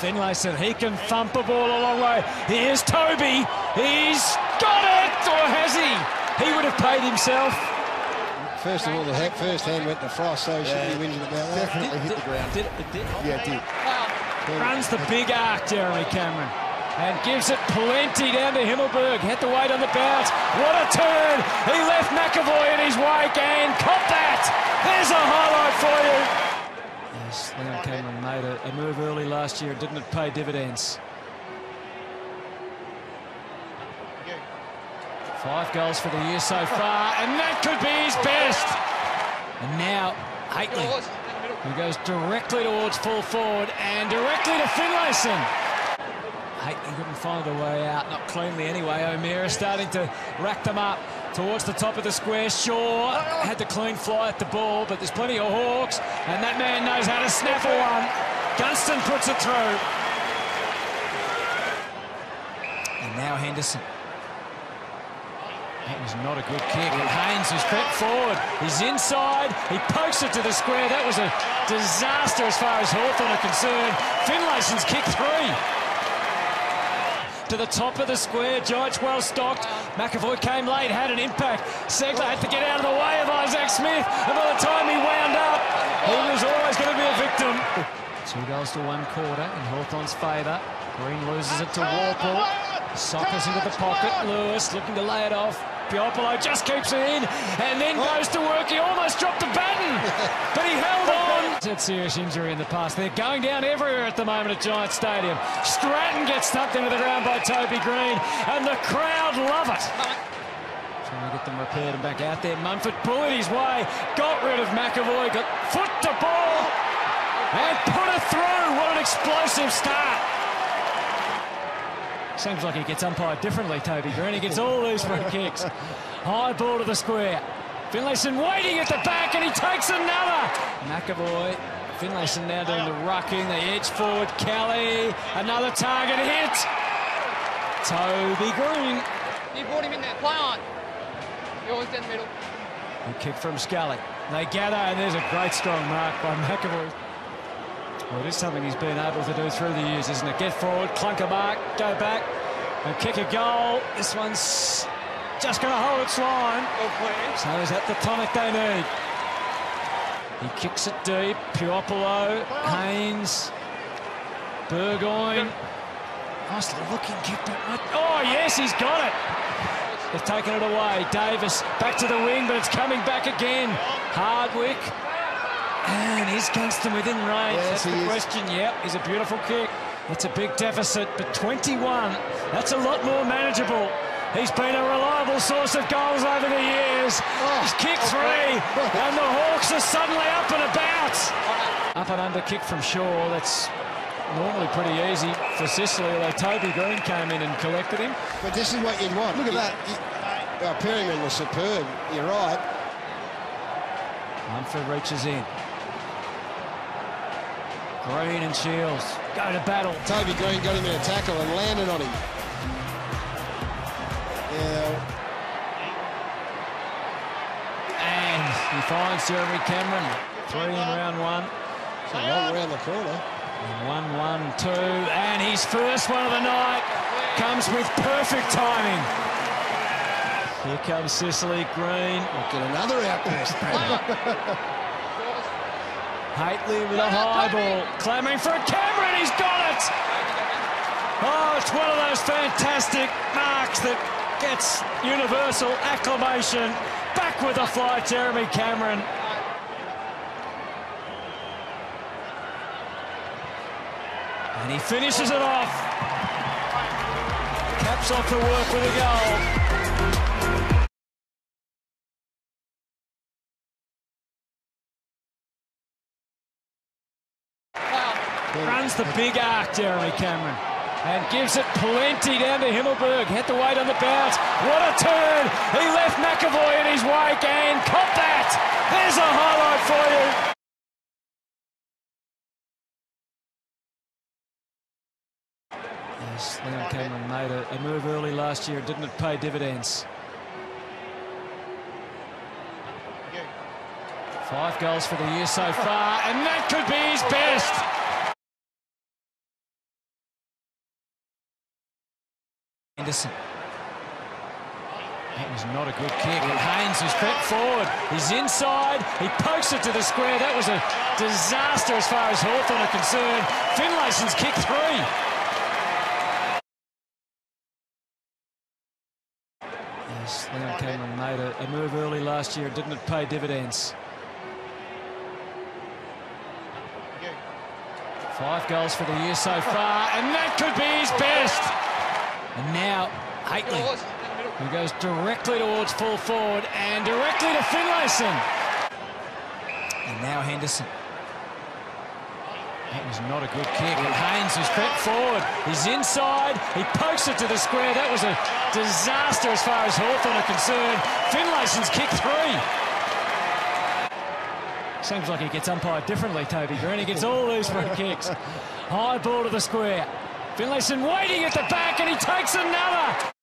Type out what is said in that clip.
Finlayson, he can thump a ball a long way. Here's Toby. He's got it, or has he? He would have paid himself. First of all, the ha- first hand went to Frost, so he shouldn't be whinging about that. Definitely hit the ground. Did it, it did. Yeah, it did. Runs the big arc, Jeremy Cameron. And gives it plenty down to Himmelberg. Had to wait on the bounce. What a turn! He left McEvoy in his wake and caught that! There's a highlight for you. Yes, Leon Cameron made a, a move early last year. Didn't it pay dividends? Five goals for the year so far, and that could be his best. And now, Hately, who goes directly towards full forward and directly to Finlayson. Hately couldn't find a way out, not cleanly anyway. O'Meara starting to rack them up towards the top of the square. Shaw had the clean fly at the ball, but there's plenty of Hawks, and that man knows how to snaffle one. Gunston puts it through. And now Henderson. That was not a good kick. And Haynes has crept forward. He's inside. He pokes it to the square. That was a disaster as far as Hawthorn are concerned. Finlayson's kick three. To the top of the square. Giants well stocked. McEvoy came late, had an impact. Ceglar had to get out of the way of Isaac Smith. And by the time he wound up, he was always going to be a victim. Two goals to one quarter in Hawthorn's favour. Greene loses it to Worpel. Sockers into the pocket. Lewis looking to lay it off. Piopolo just keeps it in and then oh. goes to work. He almost dropped the baton, but he held on. He's had serious injury in the past. They're going down everywhere at the moment at Giant Stadium. Stratton gets stumped into the ground by Toby Greene, and the crowd love it. Trying to get them repaired and back out there. Mumford bullied his way, got rid of McEvoy, got foot to ball, and put it through. What an explosive start. Seems like he gets umpired differently, Toby Greene. He gets all these free kicks. High ball to the square. Finlayson waiting at the back and he takes another. McEvoy. Finlayson now doing the rucking. The edge forward. Kelly. Another target hit. Toby Greene. You brought him in there. Play on. You're always down the middle. Good kick from Scully. They gather and there's a great strong mark by McEvoy. Well, it is something he's been able to do through the years, isn't it? Get forward, clunker mark, go back, and kick a goal. This one's just going to hold its line. So is that the tonic they need? He kicks it deep. Piopolo, Haynes, Burgoyne. Nice looking kick. Oh, yes, he's got it. They've taken it away. Davis back to the wing, but it's coming back again. Hardwick. And is Gunston within range? Yes, That's the he is. question. Yep, he's a beautiful kick. It's a big deficit, but 21, that's a lot more manageable. He's been a reliable source of goals over the years. Oh, He's kicked three, and the Hawks are suddenly up and about. Up and under kick from Shaw. That's normally pretty easy for Sicily, although Toby Greene came in and collected him. But this is what you'd want. Look at that. He- Our Perryman was superb. You're right. Mumford reaches in. Greene and Shiels go to battle. Toby Greene got him in a tackle and landed on him. Yeah, And he finds Jeremy Cameron. Three in round one. it's a long round the corner. And one, one, two. And his first one of the night comes with perfect timing. Here comes Sicily Greene. We'll get another outburst. Hately with a high ball. Clamouring for a Cameron. He's got it. Oh, it's one of those fantastic marks that gets universal acclamation. Back with the fly, Jeremy Cameron. And he finishes it off. Caps off the work with a goal. Runs the big arc, Jeremy Cameron. And gives it plenty down to Himmelberg. Had to wait on the bounce. What a turn! He left McEvoy in his wake and caught that! There's a highlight for you. Yes, Leon Cameron made a, a move early last year. Didn't it pay dividends? Five goals for the year so far, and that could be his best. Henderson. That was not a good kick. And Haynes has crept forward. He's inside. He pokes it to the square. That was a disaster as far as Hawthorn are concerned. Finlayson's kick three. Yes, Leon Cameron made a, a move early last year. Didn't it pay dividends? Five goals for the year so far, and that could be his best. And now Hately, who goes directly towards full forward and directly to Finlayson. And now Henderson. That was not a good kick. And Haynes has crept forward. He's inside. He pokes it to the square. That was a disaster as far as Hawthorn are concerned. Finlayson's kick three. Seems like he gets umpired differently, Toby Greene. He gets all these free kicks. High ball to the square. Finlayson waiting at the back and he takes another.